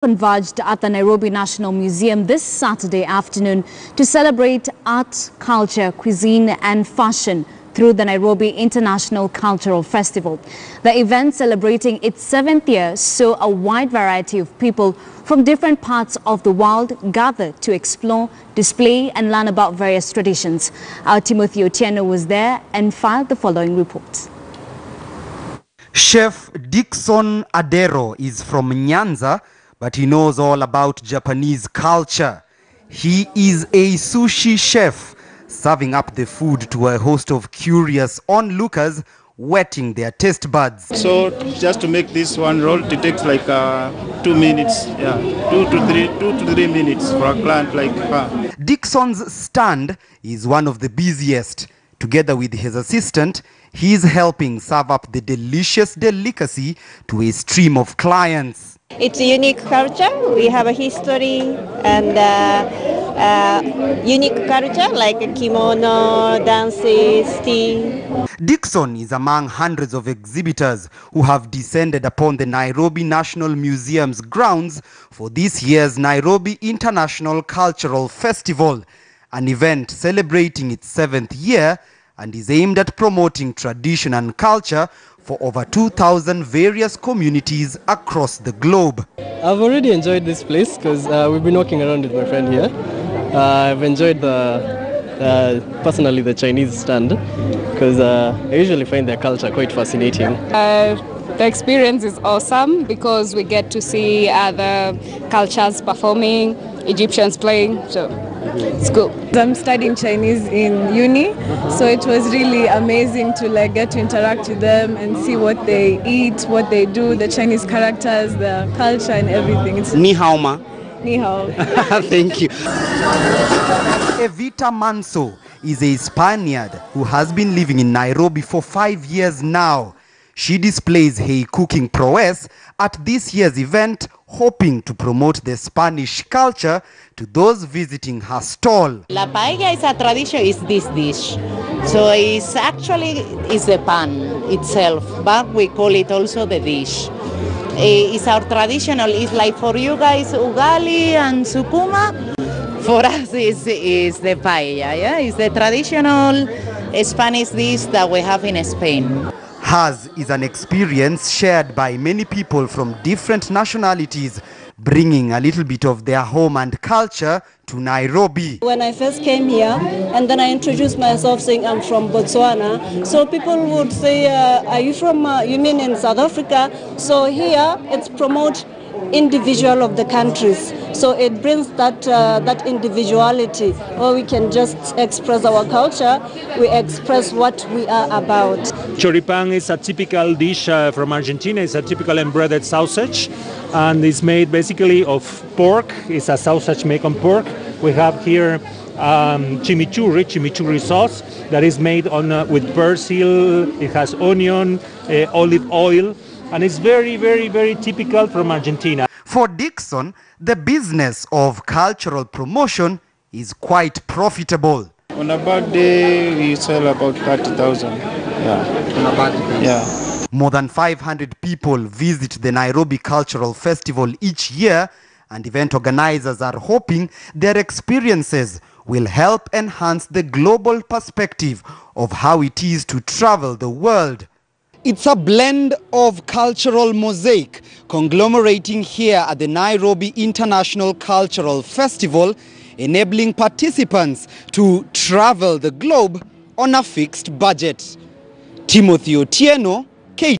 converged at the Nairobi National Museum this Saturday afternoon to celebrate art, culture, cuisine and fashion through the Nairobi International Cultural Festival. The event celebrating its seventh year saw a wide variety of people from different parts of the world gather to explore, display and learn about various traditions. Our Timothy Otieno was there and filed the following report. Chef Dixon Adero is from Nyanza, but he knows all about Japanese culture. He is a sushi chef, serving up the food to a host of curious onlookers, whetting their taste buds. So just to make this one roll, it takes like uh, two minutes. Yeah, two to three, two to three minutes for a client like her. Dixon's stand is one of the busiest. Together with his assistant, he is helping serve up the delicious delicacy to a stream of clients. It's a unique culture. We have a history and uh, uh, unique culture like kimono, dances, tea. Dixon is among hundreds of exhibitors who have descended upon the Nairobi National Museum's grounds for this year's Nairobi International Cultural Festival, an event celebrating its seventh year and is aimed at promoting tradition and culture for over 2,000 various communities across the globe. I've already enjoyed this place because uh, we've been walking around with my friend here. Uh, I've enjoyed the uh, personally the Chinese stand because uh, I usually find their culture quite fascinating. Uh, the experience is awesome because we get to see other cultures performing, Egyptians playing, so it's cool. I'm studying Chinese in uni, so it was really amazing to like get to interact with them and see what they eat, what they do, the Chinese characters, the culture and everything. It's Ni hao ma. ni hao. Thank you. Evita Manso is a Spaniard who has been living in Nairobi for five years now. She displays her cooking prowess at this year's event, hoping to promote the Spanish culture to those visiting her stall. La paella is a tradition, is this dish. So it's actually it's the pan itself, but we call it also the dish. Eh, It's our traditional, it's like for you guys ugali and sukuma. For us is is the paella, yeah? It's the traditional Spanish dish that we have in Spain. Hers is an experience shared by many people from different nationalities, bringing a little bit of their home and culture to Nairobi. When I first came here, and then I introduced myself saying I'm from Botswana, so people would say, uh, "Are you from? Uh, you mean in South Africa?" So here it's promote individual of the countries. So it brings that uh, that individuality, where we can just express our culture, we express what we are about. Choripan is a typical dish uh, from Argentina. It's a typical embroidered sausage, and it's made basically of pork. It's a sausage made on pork. We have here um, chimichurri, chimichurri sauce that is made on uh, with basil. It has onion, uh, olive oil, and it's very, very, very typical from Argentina. For Dixon, the business of cultural promotion is quite profitable. On a bad day, we sell about 30,000. Yeah. On a bad day? Yeah. More than 500 people visit the Nairobi Cultural Festival each year, and event organizers are hoping their experiences will help enhance the global perspective of how it is to travel the world. It's a blend of cultural mosaic conglomerating here at the Nairobi International Cultural Festival, enabling participants to travel the globe on a fixed budget. Timothy Otieno,